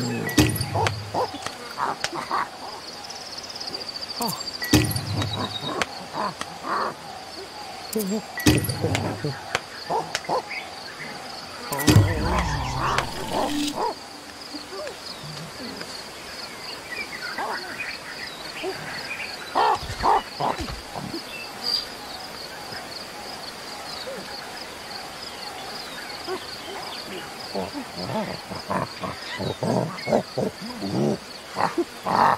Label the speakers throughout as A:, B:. A: Oh, Ha ha ha ha!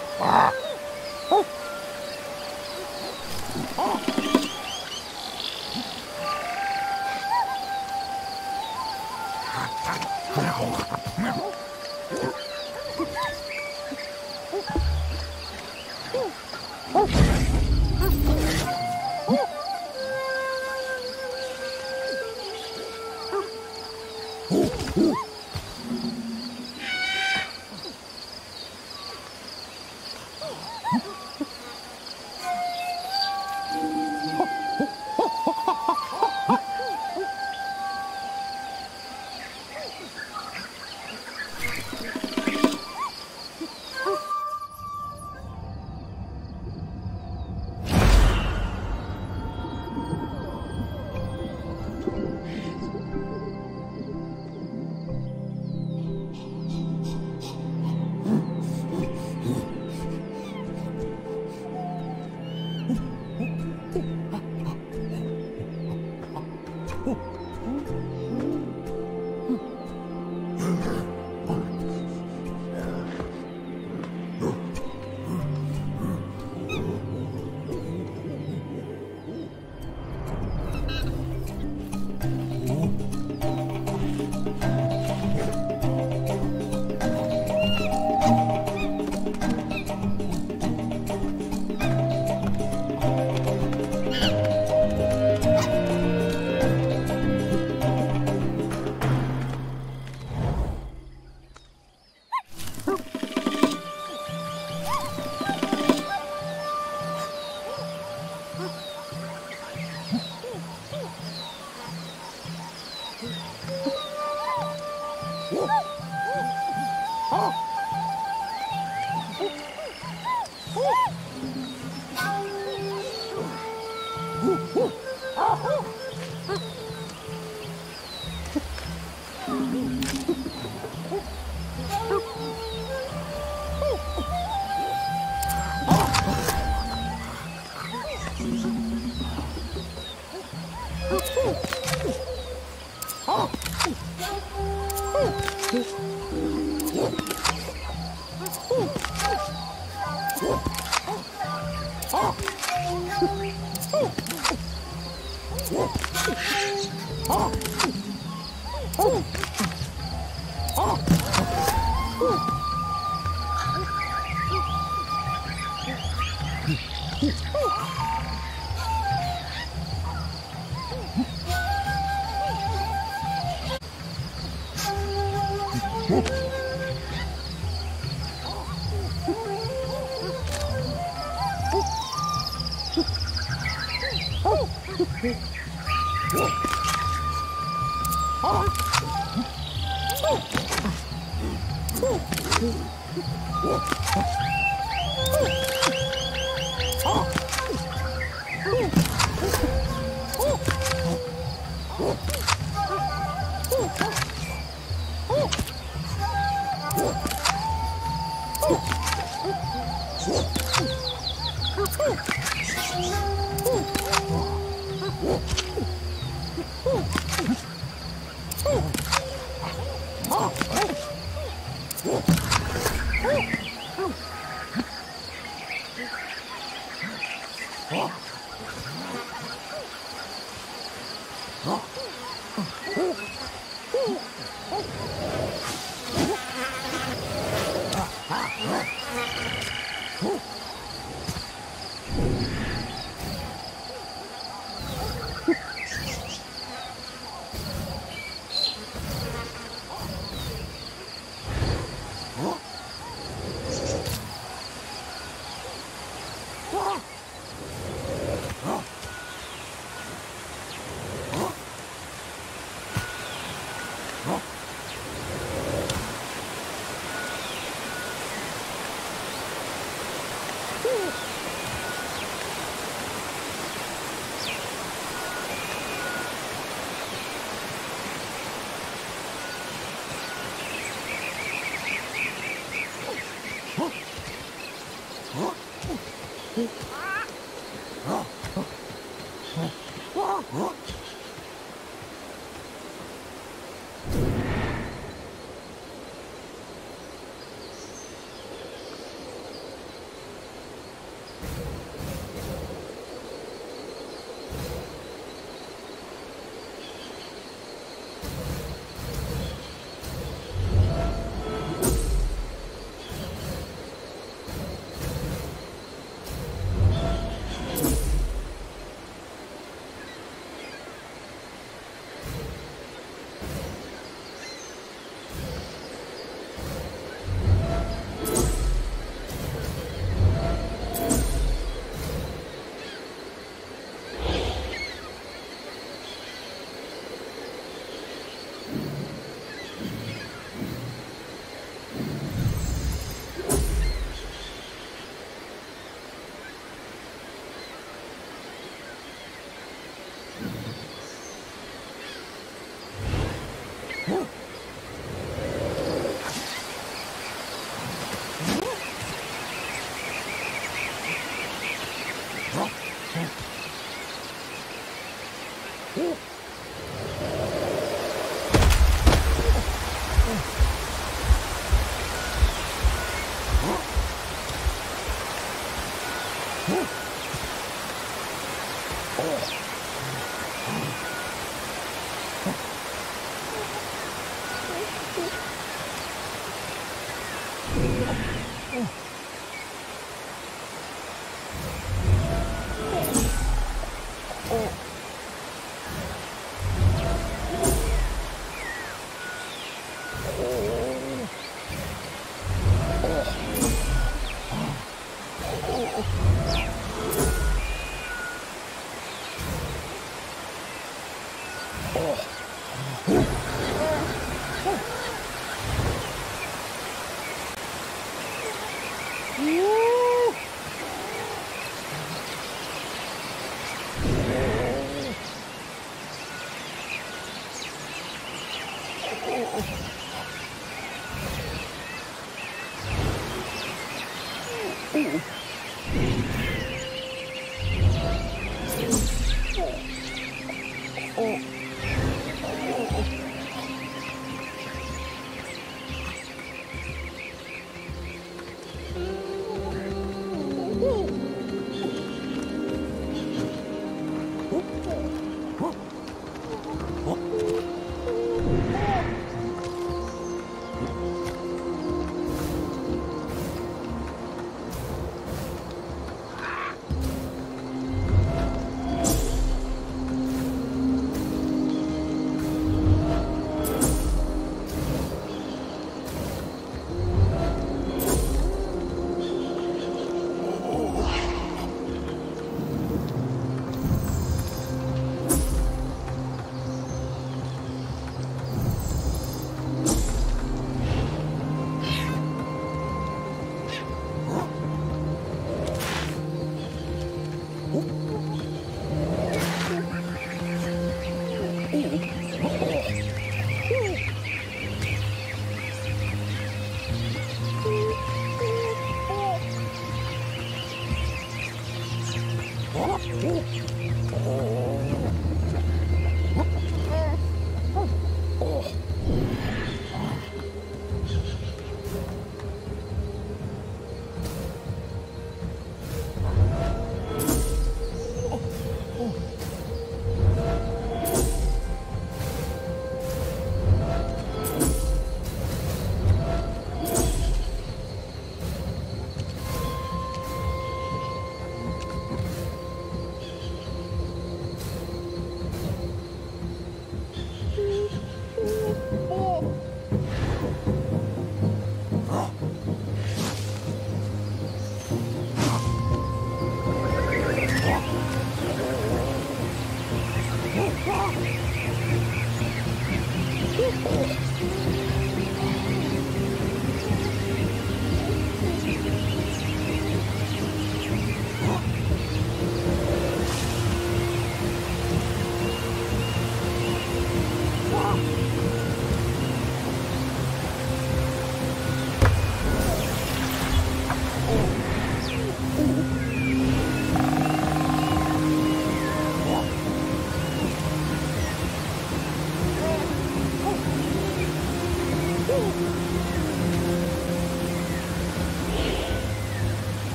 A: Cool.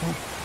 A: Oh.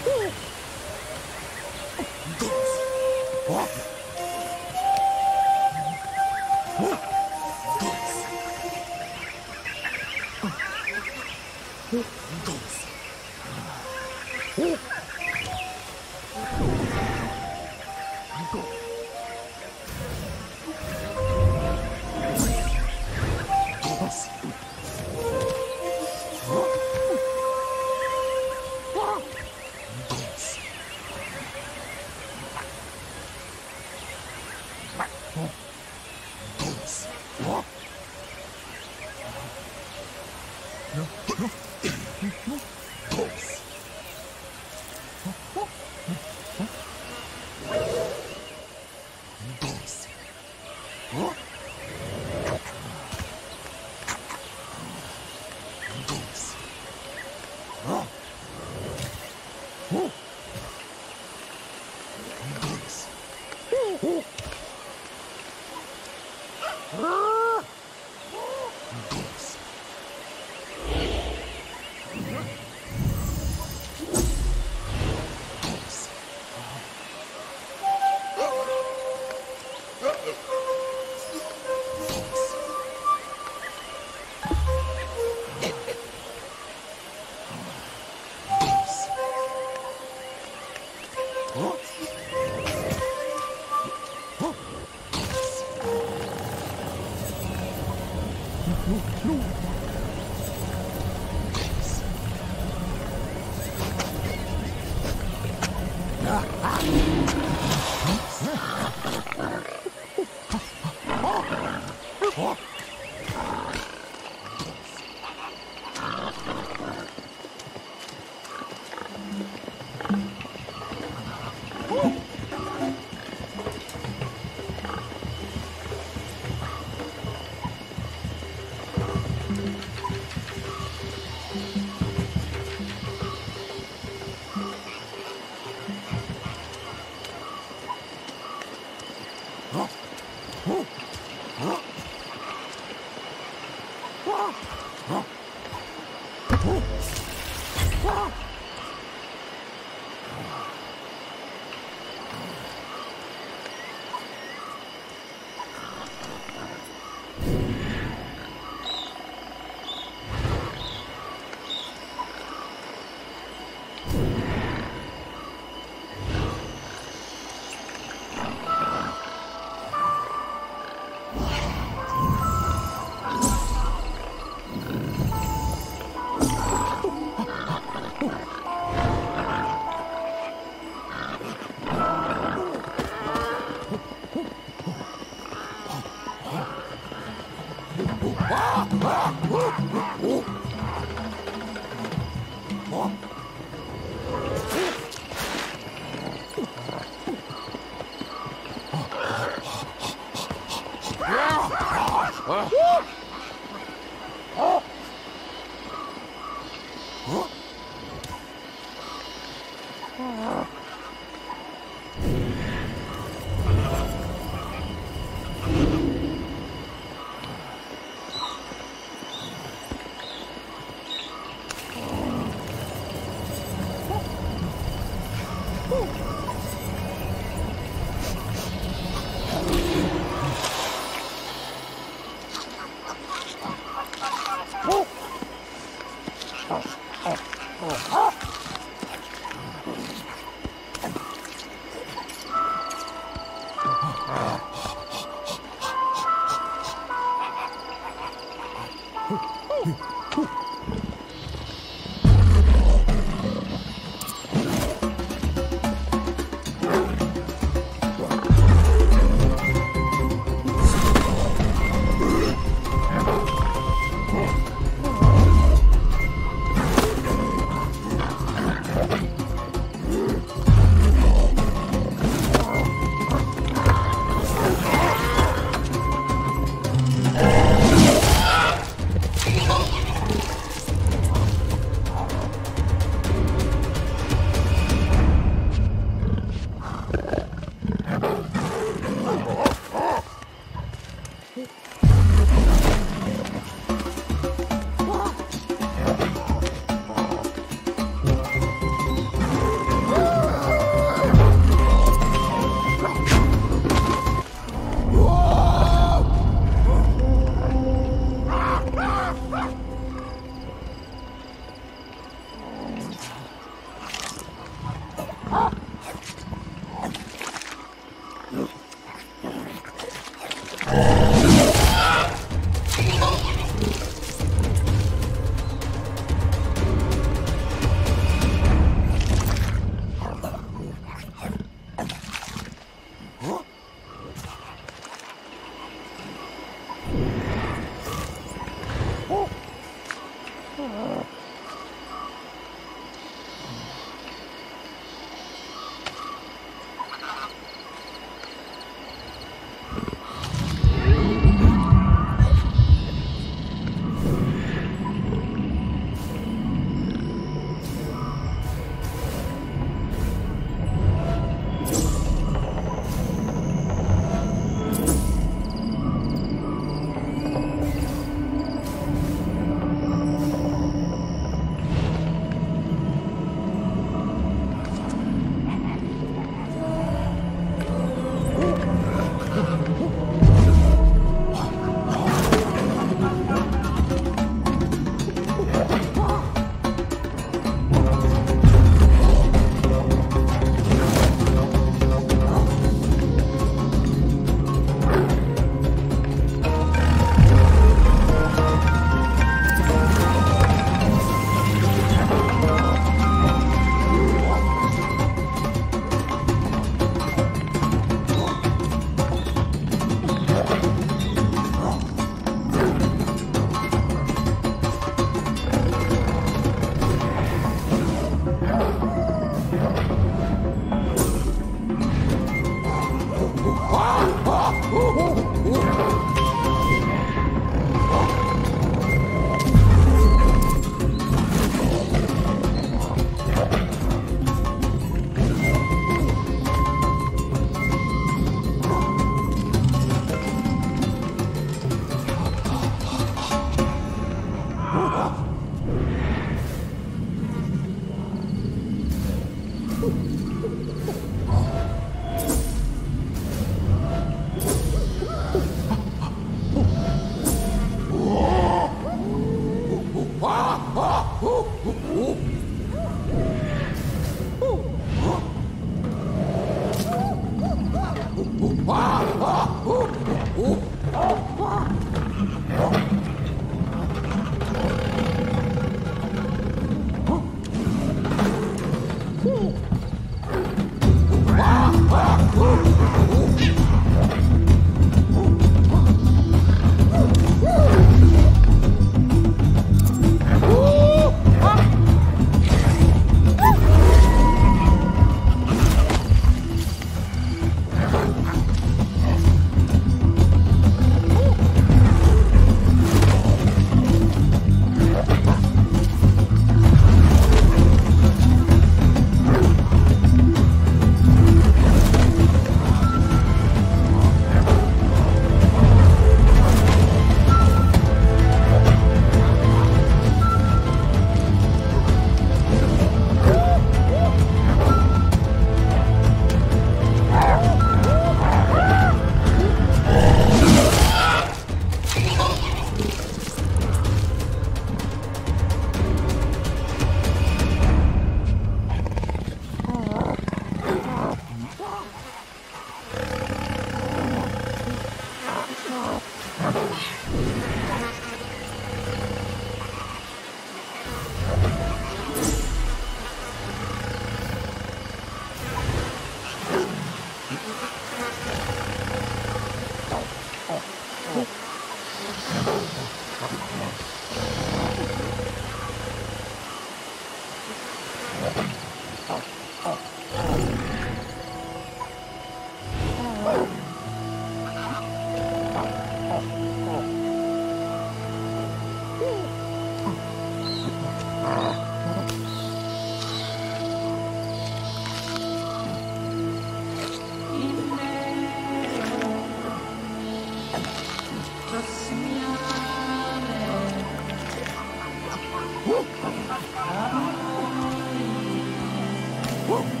A: Whoa.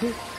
A: 嘿。